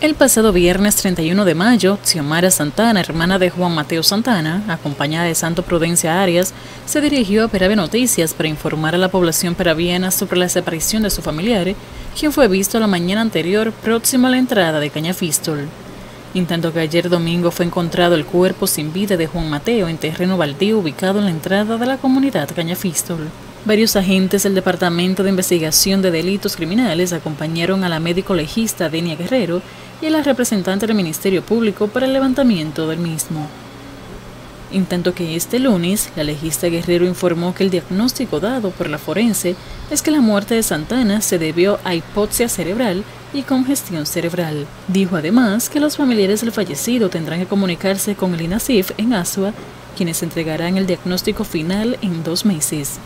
El pasado viernes 31 de mayo, Xiomara Santana, hermana de Juan Mateo Santana, acompañada de Santo Prudencia Arias, se dirigió a Peravia Noticias para informar a la población peraviana sobre la desaparición de su familiar, quien fue visto la mañana anterior próximo a la entrada de Cañafistol. En tanto que ayer domingo fue encontrado el cuerpo sin vida de Juan Mateo en terreno baldío ubicado en la entrada de la comunidad Cañafistol. Varios agentes del Departamento de Investigación de Delitos Criminales acompañaron a la médico legista Denia Guerrero y a la representante del Ministerio Público para el levantamiento del mismo. En tanto que este lunes, la legista Guerrero informó que el diagnóstico dado por la forense es que la muerte de Santana se debió a hipoxia cerebral y congestión cerebral. Dijo además que los familiares del fallecido tendrán que comunicarse con el INASIF en Asua, quienes entregarán el diagnóstico final en dos meses.